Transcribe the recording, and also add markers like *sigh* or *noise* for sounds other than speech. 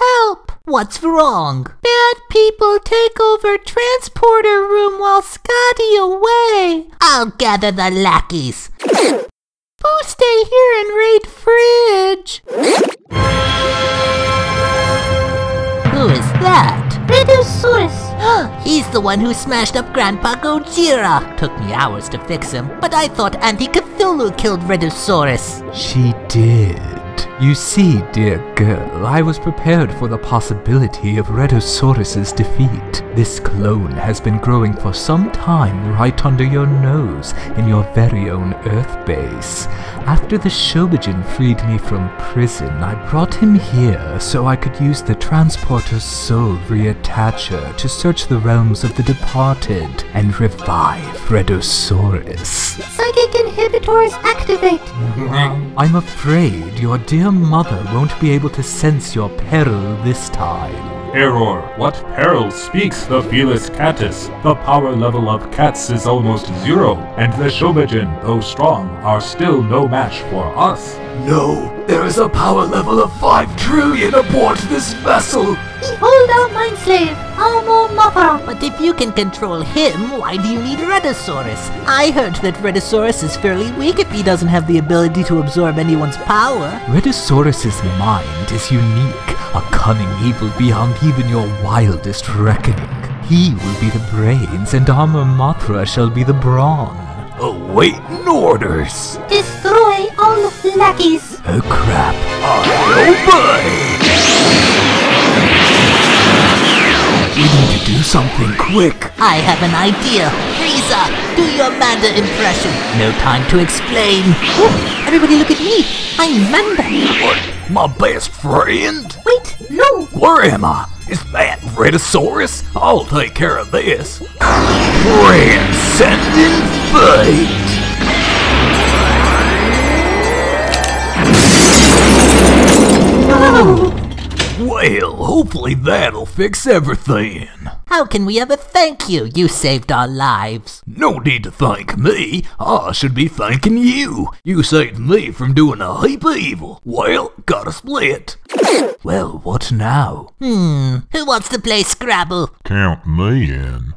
help. What's wrong? Bad people take over transporter room while Scotty away. I'll gather the lackeys. Buu stay here and raid fridge. Who is that? Rhedosaurus. *gasps* He's the one who smashed up Grandpa Gojira. Took me hours to fix him, but I thought Auntie Cthulhu killed Rhedosaurus. She did. You see, dear girl, I was prepared for the possibility of Rhedosaurus's defeat. This clone has been growing for some time right under your nose in your very own Earth base. After the Shobijin freed me from prison, I brought him here so I could use the Transporter's Soul Reattacher to search the realms of the departed and revive Rhedosaurus. Psychic inhibitors activate. I'm afraid your dear mother won't be able to sense your peril this time. Error. What peril speaks the Felis Catus? The power level of cats is almost zero, and the Shobijin, though strong, are still no match for us. No, there is a power level of 5 trillion aboard this vessel. Behold our mind slave, Armor Mothra. But if you can control him, why do you need Rhedosaurus? I heard that Rhedosaurus is fairly weak if he doesn't have the ability to absorb anyone's power. Rhedosaurus's mind is unique, a cunning evil beyond even your wildest reckoning. He will be the brains, and Armor Mothra shall be the brawn. Awaiting orders. Destroy all lackeys. Oh crap. I Obey! We need to do something quick. I have an idea. Frieza, do your Manda impression. No time to explain. Oh, everybody look at me. I'm Manda. What? My best friend? Wait, no. Where am I? Is that Rhedosaurus? I'll take care of this. Transcendent fate. Well, hopefully that'll fix everything. How can we ever thank you? You saved our lives. No need to thank me. I should be thanking you. You saved me from doing a heap of evil. Well, gotta split. Well, what now? Hmm, who wants to play Scrabble? Count me in.